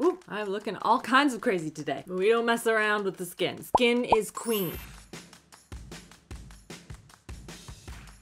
Ooh, I'm looking all kinds of crazy today. We don't mess around with the skin. Skin is queen.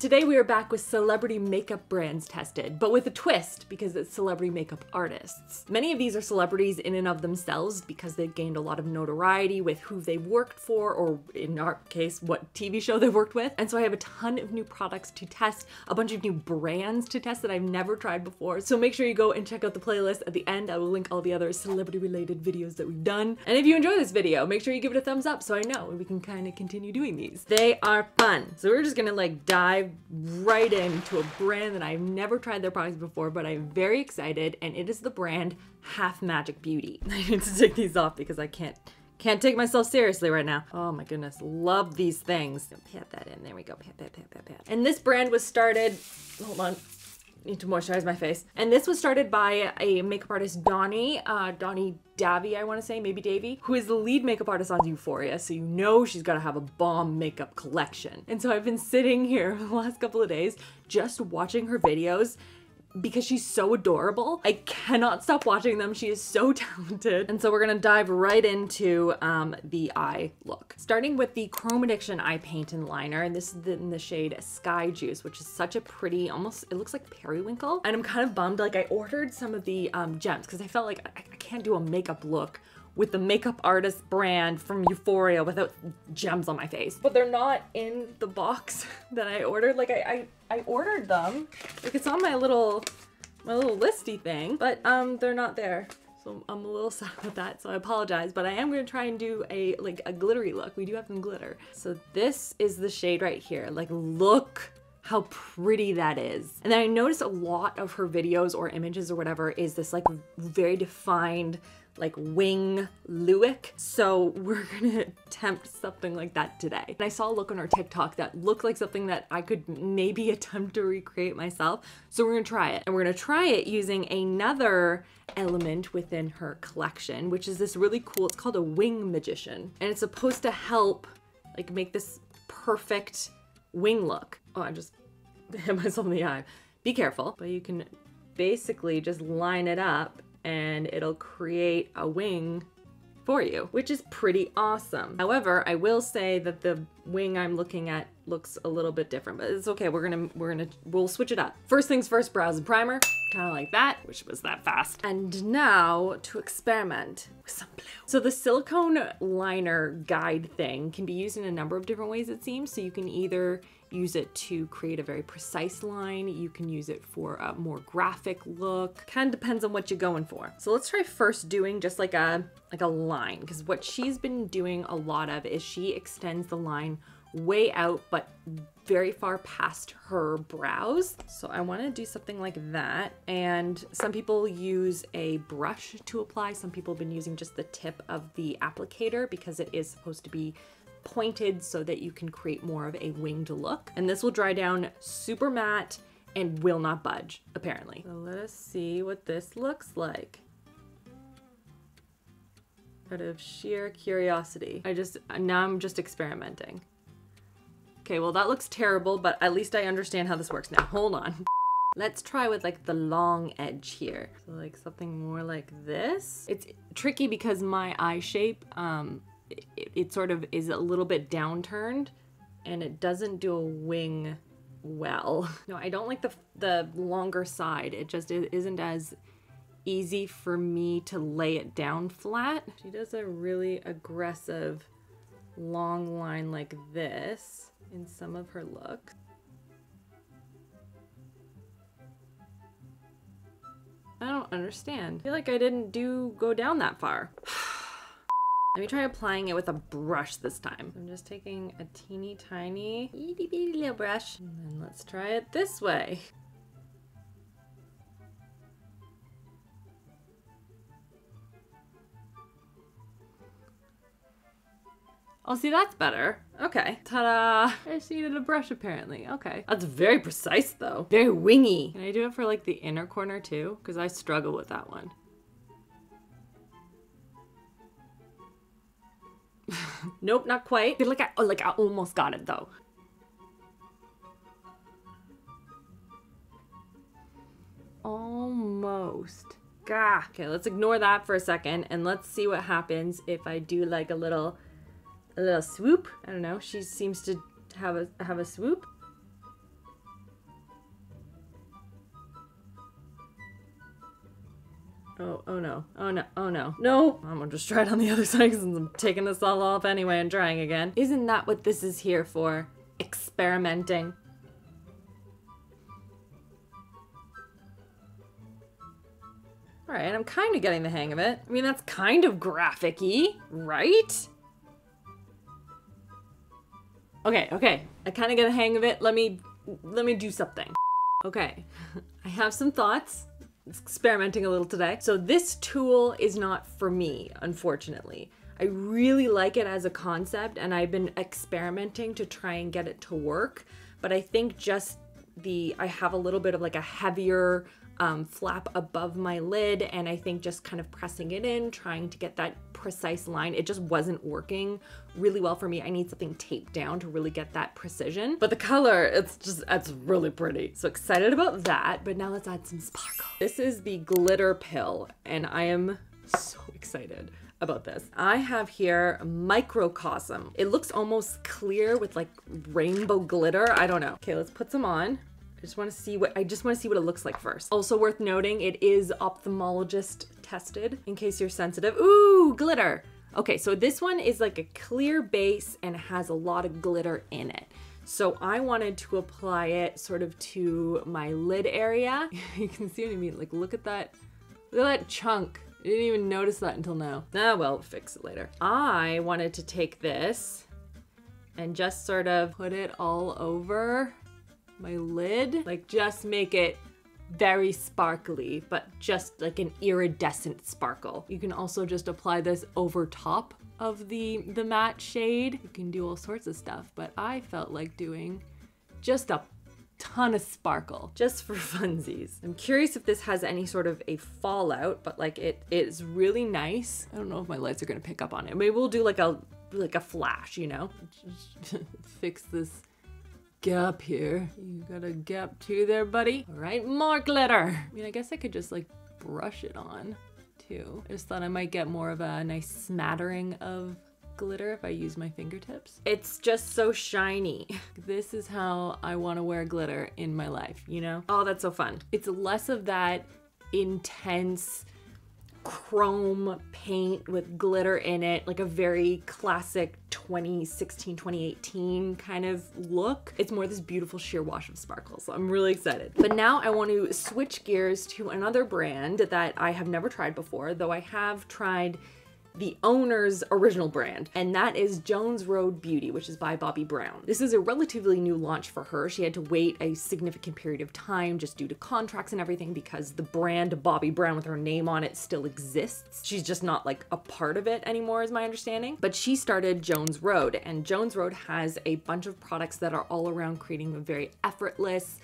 Today we are back with celebrity makeup brands tested, but with a twist because it's celebrity makeup artists. Many of these are celebrities in and of themselves because they've gained a lot of notoriety with who they've worked for, or in our case, what TV show they've worked with. And so I have a ton of new products to test, a bunch of new brands to test that I've never tried before. So make sure you go and check out the playlist at the end. I will link all the other celebrity related videos that we've done. And if you enjoy this video, make sure you give it a thumbs up so I know we can kind of continue doing these. They are fun. So we're just gonna like dive right into a brand that I've never tried their products before, but I'm very excited, and it is the brand Half Magic Beauty. I need to take these off because I can't can't take myself seriously right now. Oh my goodness, love these things. Pat that in, there we go, pat, pat, pat, pat, pat. And this brand was started, hold on, need to moisturize my face. And this was started by a makeup artist, Donni, uh, Donni Davy, I want to say, maybe Davy, who is the lead makeup artist on Euphoria, so you know she's got to have a bomb makeup collection. And so I've been sitting here the last couple of days just watching her videos because she's so adorable. I cannot stop watching them. She is so talented. And so we're gonna dive right into um, the eye look. Starting with the Chrome Addiction Eye Paint and Liner, and this is in the shade Sky Juice, which is such a pretty, almost, it looks like periwinkle. And I'm kind of bummed, like I ordered some of the um, gems because I felt like I, I can't do a makeup look with the makeup artist brand from Euphoria without gems on my face. But they're not in the box that I ordered. Like I, I, I ordered them. Like it's on my little, my little listy thing, but um, they're not there. So I'm a little sad about that, so I apologize, but I am gonna try and do a like a glittery look. We do have some glitter. So this is the shade right here. Like look how pretty that is. And then I noticed a lot of her videos or images or whatever is this like very defined like wing Luik. So we're gonna attempt something like that today. And I saw a look on her TikTok that looked like something that I could maybe attempt to recreate myself. So we're gonna try it. And we're gonna try it using another element within her collection, which is this really cool, it's called a wing magician. And it's supposed to help like make this perfect wing look. Oh, I just hit myself in the eye. Be careful, but you can basically just line it up and it'll create a wing for you, which is pretty awesome. However, I will say that the wing I'm looking at looks a little bit different, but it's okay. We're gonna, we're gonna, we'll switch it up. First things first, brows and primer, kind of like that, which was that fast. And now to experiment with some blue. So the silicone liner guide thing can be used in a number of different ways, it seems. So you can either use it to create a very precise line. You can use it for a more graphic look. Kind of depends on what you're going for. So let's try first doing just like a like a line because what she's been doing a lot of is she extends the line way out but very far past her brows. So I want to do something like that. And some people use a brush to apply. Some people have been using just the tip of the applicator because it is supposed to be pointed so that you can create more of a winged look. And this will dry down super matte and will not budge, apparently. So let us see what this looks like. Out of sheer curiosity. I just, now I'm just experimenting. Okay, well that looks terrible, but at least I understand how this works now. Hold on. Let's try with like the long edge here. So like something more like this. It's tricky because my eye shape um, it, it sort of is a little bit downturned and it doesn't do a wing well. No, I don't like the, the longer side. It just isn't as easy for me to lay it down flat. She does a really aggressive long line like this in some of her looks. I don't understand. I feel like I didn't do go down that far. Let me try applying it with a brush this time. I'm just taking a teeny tiny, itty bitty little brush. And then let's try it this way. Oh, see, that's better. Okay. Ta-da! I just needed a brush, apparently. Okay. That's very precise, though. Very wingy. Can I do it for, like, the inner corner, too? Because I struggle with that one. nope, not quite. I feel like I, oh, like I almost got it though. Almost. Gah. Okay, let's ignore that for a second and let's see what happens if I do like a little a little swoop. I don't know. She seems to have a have a swoop. Oh, oh no. Oh no. Oh no. No! I'm gonna just try it on the other side since I'm taking this all off anyway and trying again. Isn't that what this is here for? Experimenting. Alright, I'm kind of getting the hang of it. I mean, that's kind of graphic-y, right? Okay, okay. I kind of get a hang of it. Let me, let me do something. Okay, I have some thoughts. Experimenting a little today. So this tool is not for me, unfortunately. I really like it as a concept and I've been experimenting to try and get it to work. But I think just the, I have a little bit of like a heavier um, flap above my lid and I think just kind of pressing it in, trying to get that precise line, it just wasn't working really well for me. I need something taped down to really get that precision. But the color, it's just, it's really pretty. So excited about that, but now let's add some sparkle. This is the glitter pill and I am so excited about this. I have here Microcosm. It looks almost clear with like rainbow glitter. I don't know. Okay, let's put some on. I just want to see what I just want to see what it looks like first. Also worth noting, it is ophthalmologist tested in case you're sensitive. Ooh, glitter. Okay, so this one is like a clear base and has a lot of glitter in it. So I wanted to apply it sort of to my lid area. you can see what I mean. Like, look at that. Look at that chunk. I didn't even notice that until now. Ah, well, fix it later. I wanted to take this and just sort of put it all over my lid. Like just make it very sparkly, but just like an iridescent sparkle. You can also just apply this over top of the, the matte shade. You can do all sorts of stuff, but I felt like doing just a ton of sparkle just for funsies. I'm curious if this has any sort of a fallout, but like it is really nice. I don't know if my lights are gonna pick up on it. Maybe we'll do like a like a flash, you know? Fix this gap here. You got a gap too there, buddy? All right, more glitter. I mean, I guess I could just like brush it on too. I just thought I might get more of a nice smattering of glitter if I use my fingertips. It's just so shiny. This is how I want to wear glitter in my life, you know? Oh, that's so fun. It's less of that intense chrome paint with glitter in it, like a very classic 2016, 2018 kind of look. It's more this beautiful sheer wash of sparkles. So I'm really excited. But now I want to switch gears to another brand that I have never tried before, though I have tried the owner's original brand, and that is Jones Road Beauty, which is by Bobbi Brown. This is a relatively new launch for her. She had to wait a significant period of time just due to contracts and everything because the brand Bobbi Brown with her name on it still exists. She's just not like a part of it anymore, is my understanding. But she started Jones Road, and Jones Road has a bunch of products that are all around creating a very effortless,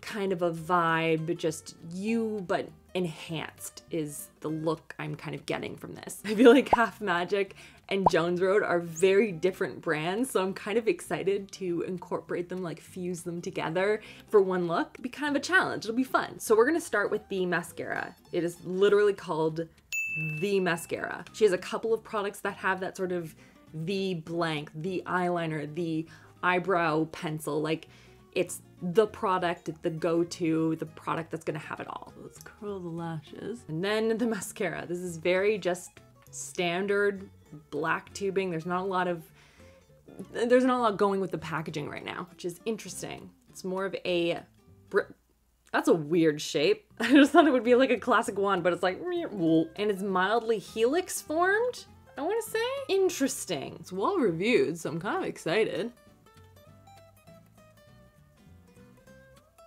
kind of a vibe, just you, but enhanced is the look I'm kind of getting from this. I feel like Half Magic and Jones Road are very different brands, so I'm kind of excited to incorporate them, like fuse them together for one look. It'll be kind of a challenge, it'll be fun. So we're gonna start with the mascara. It is literally called the mascara. She has a couple of products that have that sort of the blank, the eyeliner, the eyebrow pencil, like it's the product, the go-to, the product that's gonna have it all. Let's curl the lashes. And then the mascara. This is very just standard black tubing. There's not a lot of, there's not a lot going with the packaging right now, which is interesting. It's more of a, that's a weird shape. I just thought it would be like a classic one, but it's like, and it's mildly helix formed. I wanna say, interesting. It's well reviewed, so I'm kind of excited.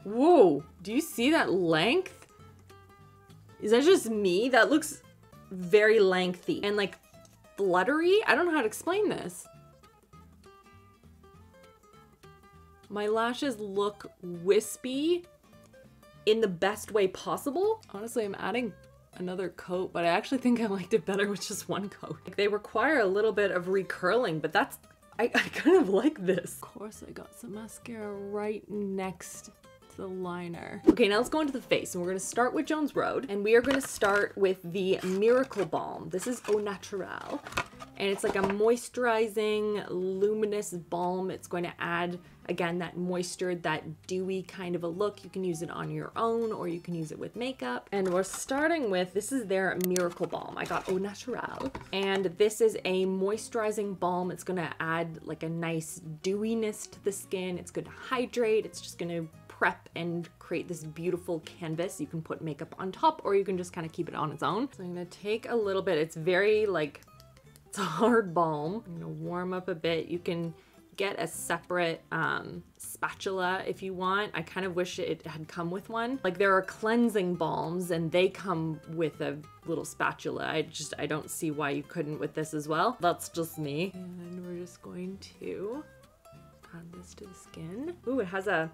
Whoa, do you see that length? Is that just me? That looks very lengthy and like fluttery. I don't know how to explain this. My lashes look wispy in the best way possible. Honestly, I'm adding another coat, but I actually think I liked it better with just one coat. Like, they require a little bit of recurling, but that's, I, I kind of like this. Of course, I got some mascara right next the liner. Okay, now let's go into the face. And we're gonna start with Jones Road. And we are gonna start with the Miracle Balm. This is Au Naturel. And it's like a moisturizing, luminous balm. It's going to add, again, that moisture, that dewy kind of a look. You can use it on your own or you can use it with makeup. And we're starting with, this is their Miracle Balm. I got Au Naturel. And this is a moisturizing balm. It's gonna add like a nice dewiness to the skin. It's going to hydrate. It's just gonna prep and create this beautiful canvas. You can put makeup on top or you can just kind of keep it on its own. So I'm gonna take a little bit, it's very like, it's a hard balm. I'm gonna warm up a bit. You can get a separate um, spatula if you want. I kind of wish it had come with one. Like there are cleansing balms and they come with a little spatula. I just, I don't see why you couldn't with this as well. That's just me. And we're just going to add this to the skin. Ooh, it has a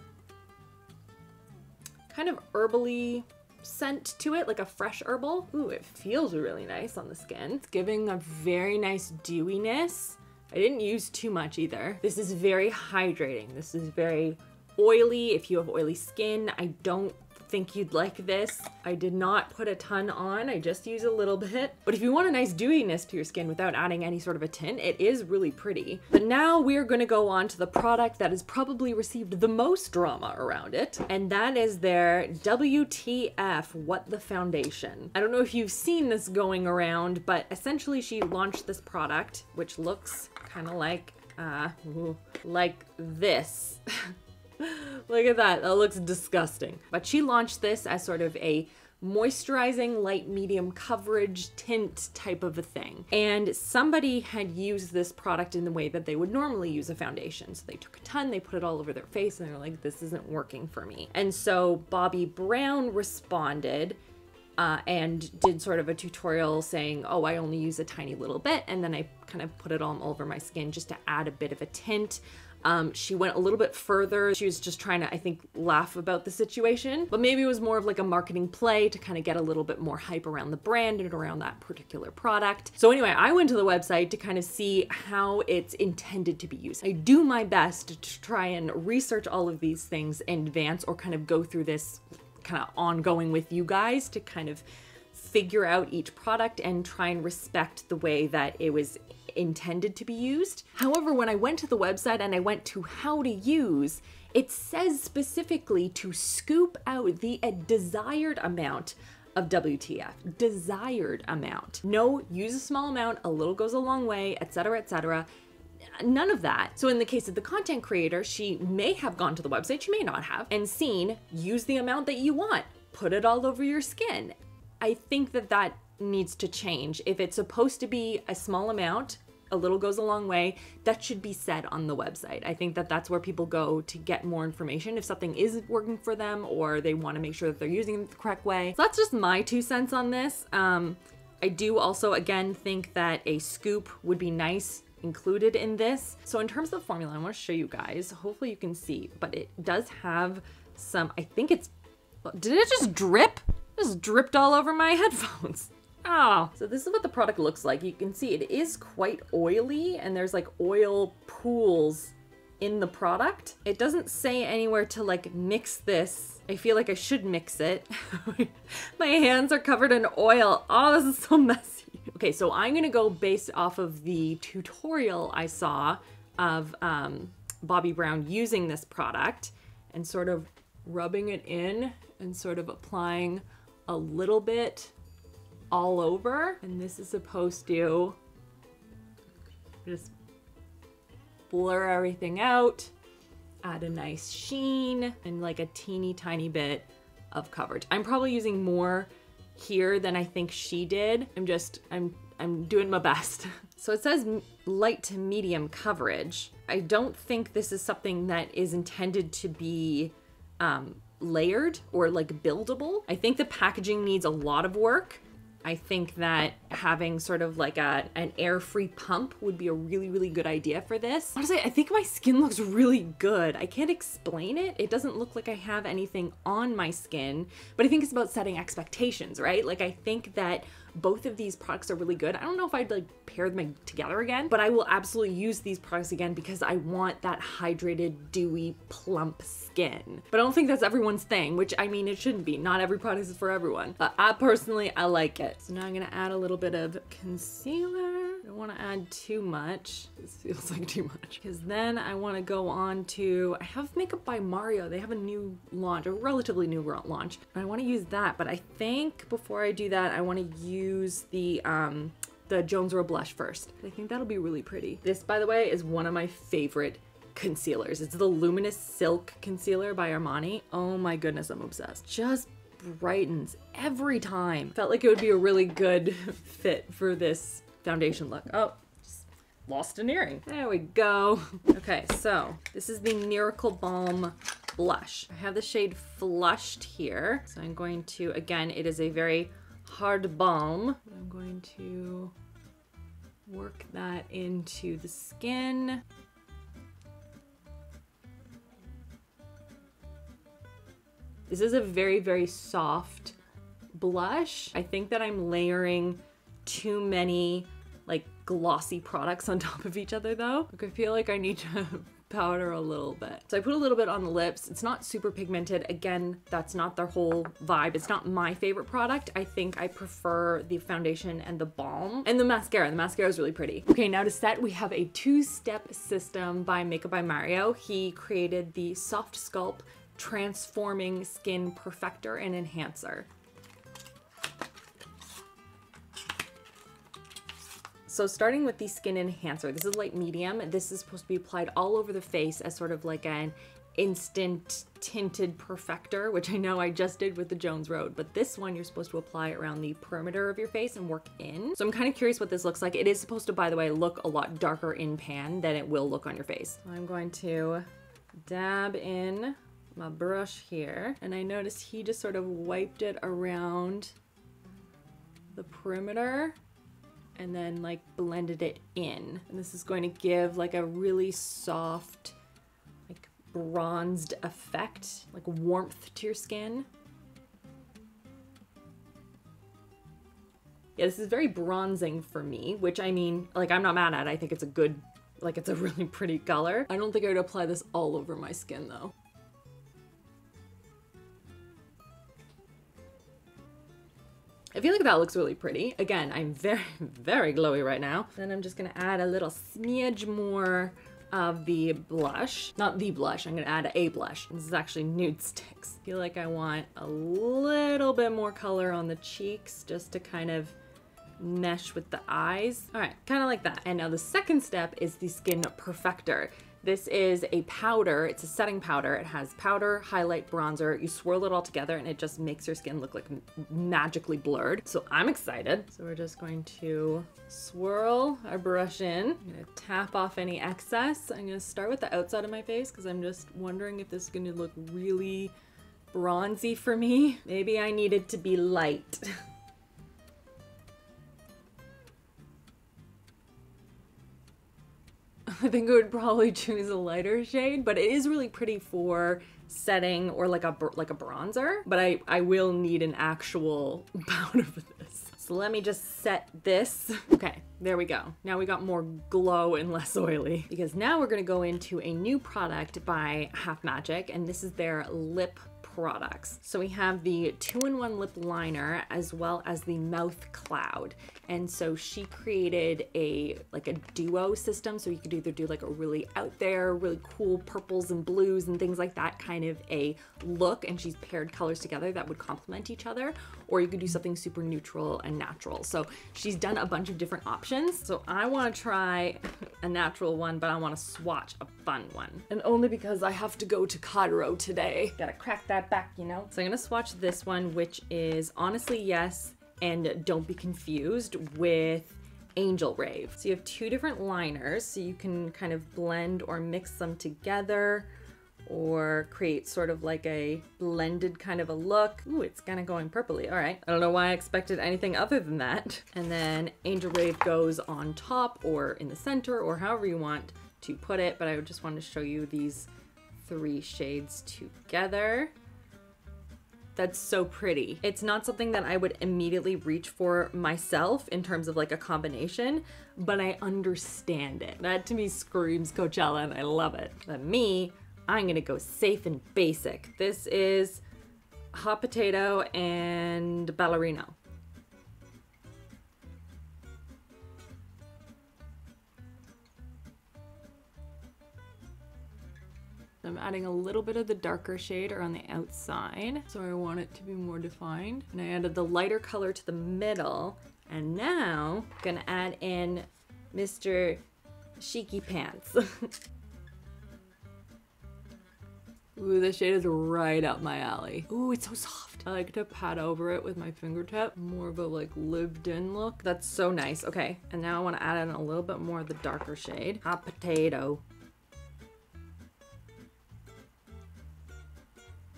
kind of herbally scent to it, like a fresh herbal. Ooh, it feels really nice on the skin. It's giving a very nice dewiness. I didn't use too much either. This is very hydrating. This is very oily. If you have oily skin, I don't think you'd like this. I did not put a ton on, I just use a little bit. But if you want a nice dewiness to your skin without adding any sort of a tint, it is really pretty. But now we're gonna go on to the product that has probably received the most drama around it, and that is their WTF What the Foundation. I don't know if you've seen this going around, but essentially she launched this product, which looks kind of like, uh, like this. Look at that. That looks disgusting. But she launched this as sort of a moisturizing light medium coverage tint type of a thing. And somebody had used this product in the way that they would normally use a foundation. So they took a ton, they put it all over their face, and they're like, this isn't working for me. And so Bobbi Brown responded uh, and did sort of a tutorial saying, oh, I only use a tiny little bit. And then I kind of put it all over my skin just to add a bit of a tint. Um, she went a little bit further. She was just trying to, I think, laugh about the situation, but maybe it was more of like a marketing play to kind of get a little bit more hype around the brand and around that particular product. So anyway, I went to the website to kind of see how it's intended to be used. I do my best to try and research all of these things in advance or kind of go through this kind of ongoing with you guys to kind of figure out each product and try and respect the way that it was intended to be used. However, when I went to the website and I went to how to use, it says specifically to scoop out the desired amount of WTF, desired amount. No, use a small amount, a little goes a long way, etc., etc. None of that. So in the case of the content creator, she may have gone to the website, she may not have, and seen, use the amount that you want, put it all over your skin. I think that that needs to change. If it's supposed to be a small amount, a little goes a long way, that should be said on the website. I think that that's where people go to get more information if something isn't working for them or they want to make sure that they're using it the correct way. So that's just my two cents on this. Um, I do also, again, think that a scoop would be nice included in this. So in terms of the formula, I want to show you guys. Hopefully you can see, but it does have some, I think it's, did it just drip? It just dripped all over my headphones. Oh, so this is what the product looks like. You can see it is quite oily and there's like oil pools in the product. It doesn't say anywhere to like mix this. I feel like I should mix it. My hands are covered in oil. Oh, this is so messy. Okay, so I'm gonna go based off of the tutorial I saw of um, Bobbi Brown using this product and sort of rubbing it in and sort of applying a little bit all over. And this is supposed to just blur everything out, add a nice sheen, and like a teeny tiny bit of coverage. I'm probably using more here than I think she did. I'm just, I'm, I'm doing my best. So it says light to medium coverage. I don't think this is something that is intended to be um, layered or like buildable. I think the packaging needs a lot of work. I think that having sort of like a an air-free pump would be a really, really good idea for this. Honestly, I think my skin looks really good. I can't explain it. It doesn't look like I have anything on my skin, but I think it's about setting expectations, right? Like I think that Both of these products are really good. I don't know if I'd like pair them together again, but I will absolutely use these products again because I want that hydrated, dewy, plump skin. But I don't think that's everyone's thing, which I mean, it shouldn't be. Not every product is for everyone. But I personally, I like it. So now I'm gonna add a little bit of concealer. I don't wanna add too much. This feels like too much. Because then I wanna go on to, I have Makeup by Mario. They have a new launch, a relatively new launch. I wanna use that, but I think before I do that, I wanna use the, um, the Jones Road blush first. I think that'll be really pretty. This, by the way, is one of my favorite concealers. It's the Luminous Silk Concealer by Armani. Oh my goodness, I'm obsessed. Just brightens every time. Felt like it would be a really good fit for this foundation look. Oh, just lost an earring. There we go. Okay, so this is the Miracle Balm blush. I have the shade Flushed here. So I'm going to, again, it is a very hard balm. I'm going to work that into the skin. This is a very, very soft blush. I think that I'm layering too many like glossy products on top of each other though. Like I feel like I need to powder a little bit. So I put a little bit on the lips. It's not super pigmented. Again, that's not their whole vibe. It's not my favorite product. I think I prefer the foundation and the balm and the mascara. The mascara is really pretty. Okay, now to set, we have a two-step system by Makeup by Mario. He created the Soft Sculpt Transforming Skin Perfector and Enhancer. So starting with the Skin Enhancer, this is light medium. This is supposed to be applied all over the face as sort of like an instant tinted perfector, which I know I just did with the Jones Road, but this one you're supposed to apply around the perimeter of your face and work in. So I'm kind of curious what this looks like. It is supposed to, by the way, look a lot darker in pan than it will look on your face. I'm going to dab in my brush here, and I noticed he just sort of wiped it around the perimeter and then like blended it in. And this is going to give like a really soft, like bronzed effect, like warmth to your skin. Yeah, this is very bronzing for me, which I mean, like I'm not mad at it. I think it's a good, like it's a really pretty color. I don't think I would apply this all over my skin though. I feel like that looks really pretty. Again, I'm very, very glowy right now. Then I'm just gonna add a little smidge more of the blush. Not the blush, I'm gonna add a blush. This is actually Nudestix. I feel like I want a little bit more color on the cheeks just to kind of mesh with the eyes. All right, kind of like that. And now the second step is the Skin Perfector. This is a powder, it's a setting powder. It has powder, highlight, bronzer. You swirl it all together and it just makes your skin look like magically blurred. So I'm excited. So we're just going to swirl our brush in. I'm gonna tap off any excess. I'm gonna start with the outside of my face because I'm just wondering if this is gonna look really bronzy for me. Maybe I need it to be light. I think I would probably choose a lighter shade, but it is really pretty for setting or like a like a bronzer, but I, I will need an actual powder for this. So let me just set this. Okay, there we go. Now we got more glow and less oily because now we're gonna go into a new product by Half Magic and this is their lip products. So we have the two-in-one lip liner as well as the mouth cloud. And so she created a like a duo system so you could either do like a really out there, really cool purples and blues and things like that kind of a look and she's paired colors together that would complement each other or you could do something super neutral and natural. So she's done a bunch of different options. So I want to try a natural one, but I want to swatch a fun one. And only because I have to go to Cairo today. Gotta crack that back, you know? So I'm gonna swatch this one, which is Honestly Yes and Don't Be Confused with Angel Rave. So you have two different liners, so you can kind of blend or mix them together or create sort of like a blended kind of a look. Ooh, it's kind of going purpley. All right. I don't know why I expected anything other than that. And then Angel Rave goes on top or in the center or however you want to put it, but I just wanted to show you these three shades together. That's so pretty. It's not something that I would immediately reach for myself in terms of like a combination, but I understand it. That to me screams Coachella and I love it. But me, I'm gonna go safe and basic. This is hot potato and ballerino. I'm adding a little bit of the darker shade around the outside. So I want it to be more defined. And I added the lighter color to the middle. And now I'm gonna add in Mr. Cheeky Pants. Ooh, this shade is right up my alley. Ooh, it's so soft. I like to pat over it with my fingertip. More of a like lived in look. That's so nice. Okay, and now I wanna add in a little bit more of the darker shade. Hot potato.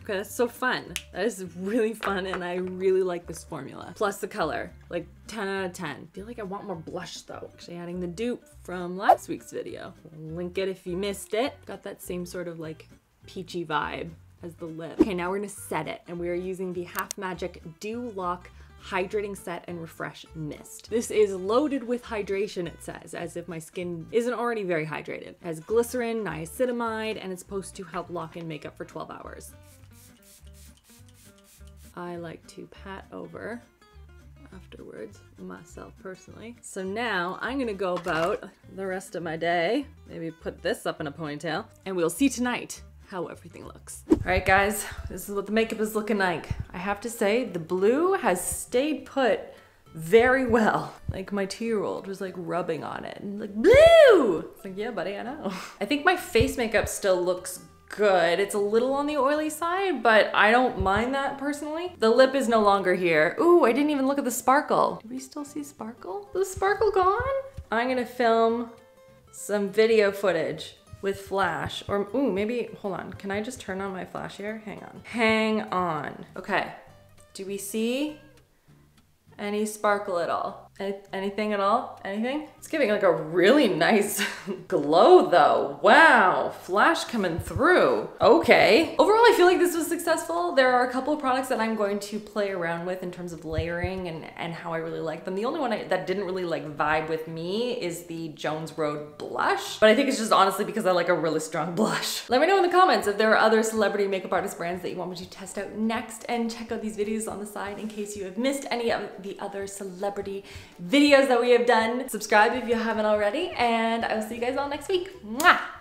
Okay, that's so fun. That is really fun and I really like this formula. Plus the color, like 10 out of 10. I feel like I want more blush though. Actually adding the dupe from last week's video. Link it if you missed it. Got that same sort of like peachy vibe as the lip. Okay, now we're gonna set it and we are using the Half Magic Dew Lock Hydrating Set and Refresh Mist. This is loaded with hydration, it says, as if my skin isn't already very hydrated. It has glycerin, niacinamide, and it's supposed to help lock in makeup for 12 hours. I like to pat over afterwards myself personally. So now I'm gonna go about the rest of my day, maybe put this up in a ponytail, and we'll see tonight how everything looks. All right guys, this is what the makeup is looking like. I have to say the blue has stayed put very well. Like my two-year-old was like rubbing on it and like, blue! It's like, yeah buddy, I know. I think my face makeup still looks good. It's a little on the oily side, but I don't mind that personally. The lip is no longer here. Ooh, I didn't even look at the sparkle. Do we still see sparkle? Is the sparkle gone? I'm gonna film some video footage with flash or ooh, maybe, hold on. Can I just turn on my flash here? Hang on. Hang on. Okay. Do we see any sparkle at all? Any, anything at all? Anything? It's giving like a really nice glow though. Wow, flash coming through. Okay. Overall, I feel like this was successful. There are a couple of products that I'm going to play around with in terms of layering and, and how I really like them. The only one I, that didn't really like vibe with me is the Jones Road blush, but I think it's just honestly because I like a really strong blush. Let me know in the comments if there are other celebrity makeup artist brands that you want me to test out next and check out these videos on the side in case you have missed any of the other celebrity videos that we have done. Subscribe if you haven't already, and I will see you guys all next week. Mwah!